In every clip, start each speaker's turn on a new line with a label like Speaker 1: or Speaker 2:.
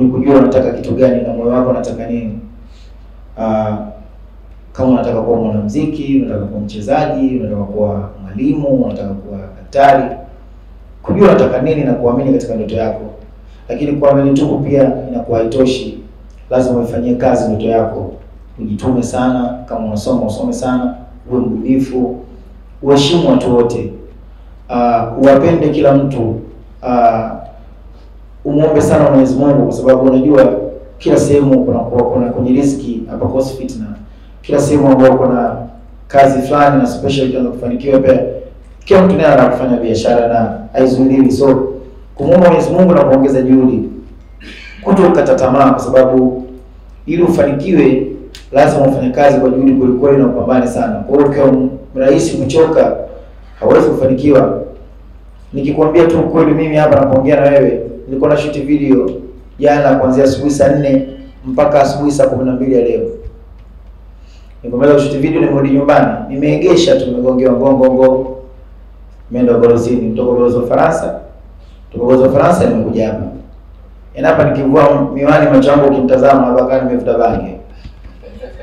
Speaker 1: kwenye kujua unataka kitu gani na moyo wako unataka nini. Uh, kama unataka kuwa mwanamuziki, unataka kuwa mchezaji, unataka kuwa mwalimu, unataka kuwa daktari, kujua unataka nini na kuamini katika ndoto yako. Lakini kuamini tu pia inakuwa haitoshi, lazima uifanyie kazi ndoto yako, ujitume sana. Kama unasoma usome sana, uwe mbunifu, uheshimu watu wote, uh, uwapende kila mtu uh, umwombe sana Mwenyezi Mungu kwa sababu unajua kila sehemu kuna kuna kwenye riziki hapa kosi fitna. Kila sehemu ambayo kuna kazi fulani na special ikianza kufanikiwa pia kila mtu naye anafanya biashara na haizuiliwi. So kumwomba Mwenyezi Mungu na kuongeza juhudi, kuto kukata tamaa, kwa sababu ili ufanikiwe lazima ufanye kazi kwa juhudi kwelikweli na upambane sana. Kwa hiyo ukiwa mrahisi kuchoka hauwezi kufanikiwa. Nikikwambia tu kweli, mimi hapa napoongea na wewe nilikuwa na shoot video jana kuanzia asubuhi saa nne mpaka asubuhi saa kumi na mbili ya leo. Nilipomaliza kushuti video nimerudi nyumbani, nimeegesha tu, nimegongewa ngongongo, nimeenda ubalozini, kutoka ubalozi wa Faransa, kutoka ubalozi wa Faransa nimekuja hapa. Yaani hapa nikivua miwani, macho yangu ukimtazama hapa kama nimevuta bange,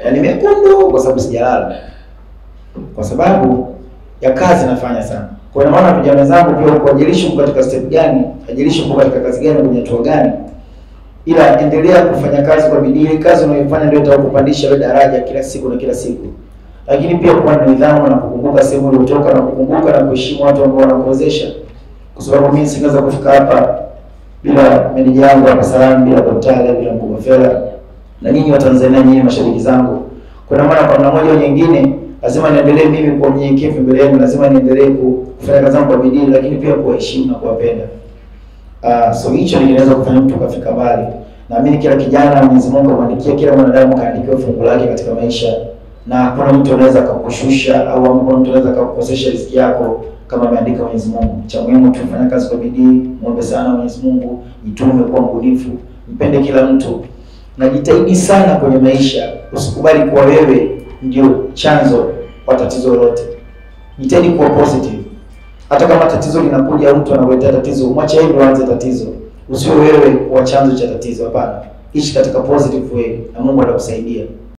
Speaker 1: yaani mekundu kwa sababu sijalala, kwa sababu ya kazi nafanya sana. Kwa hiyo maana vijana wenzangu pia uko ajilishi uko katika step gani, ajilishi uko katika kazi gani, kwenye hatua gani, ila endelea kufanya kazi kwa bidii. Ile kazi unayofanya ndio itakupandisha wewe daraja kila siku na kila siku, lakini pia kuwa na nidhamu na kukumbuka sehemu uliotoka na kukumbuka na kuheshimu watu ambao wanakuwezesha, kwa sababu mimi singeweza kufika hapa bila meneja yangu hapa Salaam, bila Daktari, bila Mkubwa Fela na nyinyi wa Tanzania, nyinyi mashabiki zangu. Kwa maana kwa namna moja au nyingine lazima niendelee mimi kwa unyenyekevu mbele yenu, lazima niendelee kufanya kazi zangu kwa bidii, lakini pia kuwaheshimu na kuwapenda. Uh, so hicho ninaweza kufanya mtu kafika mbali. Naamini kila kijana Mwenyezi Mungu amwandikia kila mwanadamu kaandikiwa fungu lake katika maisha, na hakuna mtu anaweza akakushusha au hakuna mtu anaweza akakukosesha riziki yako kama ameandika Mwenyezi Mungu. Cha muhimu tu fanya kazi kwa bidii, muombe sana Mwenyezi Mungu, jitume, kwa mbunifu, mpende kila mtu na jitahidi sana kwenye maisha. Usikubali kuwa wewe ndio chanzo kwa tatizo lolote. Jitahidi kuwa positive. Hata kama tatizo linakuja, mtu anakuletea tatizo, mwache yeye aanze tatizo, usiwe wewe kuwa chanzo cha tatizo. Hapana, ishi katika positive way na Mungu atakusaidia.